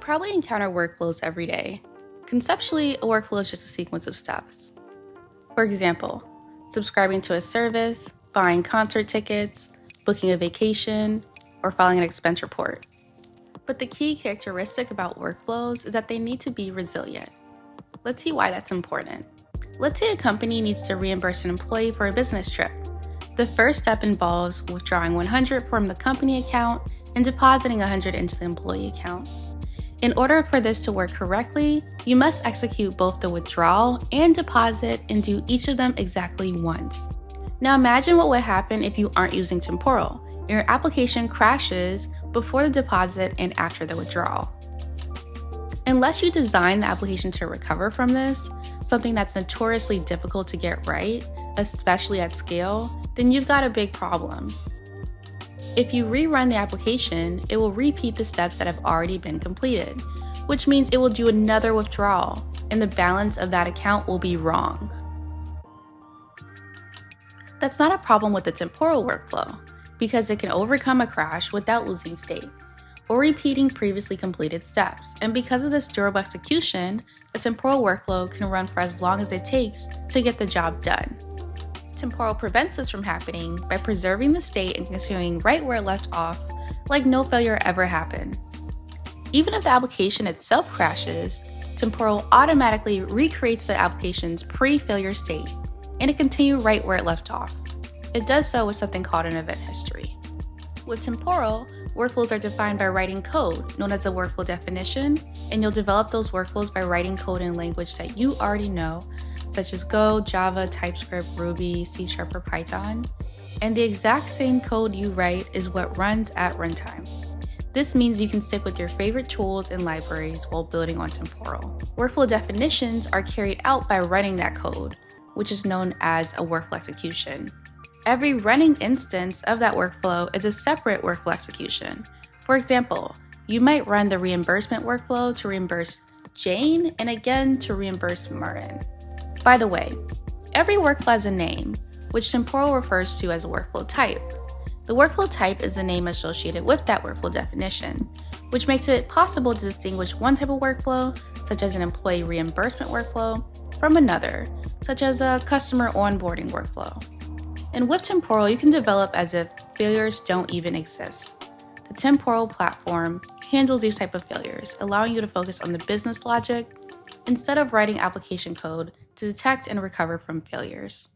probably encounter workflows every day. Conceptually, a workflow is just a sequence of steps. For example, subscribing to a service, buying concert tickets, booking a vacation, or filing an expense report. But the key characteristic about workflows is that they need to be resilient. Let's see why that's important. Let's say a company needs to reimburse an employee for a business trip. The first step involves withdrawing 100 from the company account and depositing 100 into the employee account. In order for this to work correctly, you must execute both the withdrawal and deposit and do each of them exactly once. Now imagine what would happen if you aren't using Temporal. Your application crashes before the deposit and after the withdrawal. Unless you design the application to recover from this, something that's notoriously difficult to get right, especially at scale, then you've got a big problem. If you rerun the application, it will repeat the steps that have already been completed, which means it will do another withdrawal, and the balance of that account will be wrong. That's not a problem with the temporal workflow, because it can overcome a crash without losing state, or repeating previously completed steps, and because of this durable execution, a temporal workflow can run for as long as it takes to get the job done. Temporal prevents this from happening by preserving the state and continuing right where it left off, like no failure ever happened. Even if the application itself crashes, Temporal automatically recreates the application's pre-failure state, and it continues right where it left off. It does so with something called an event history. With Temporal, workflows are defined by writing code, known as a workflow definition, and you'll develop those workflows by writing code in language that you already know, such as Go, Java, TypeScript, Ruby, C Sharp, or Python. And the exact same code you write is what runs at runtime. This means you can stick with your favorite tools and libraries while building on Temporal. Workflow definitions are carried out by running that code, which is known as a workflow execution. Every running instance of that workflow is a separate workflow execution. For example, you might run the reimbursement workflow to reimburse Jane and again to reimburse Martin. By the way, every workflow has a name, which Temporal refers to as a workflow type. The workflow type is the name associated with that workflow definition, which makes it possible to distinguish one type of workflow, such as an employee reimbursement workflow, from another, such as a customer onboarding workflow. And with Temporal, you can develop as if failures don't even exist. The Temporal platform handles these type of failures, allowing you to focus on the business logic instead of writing application code to detect and recover from failures.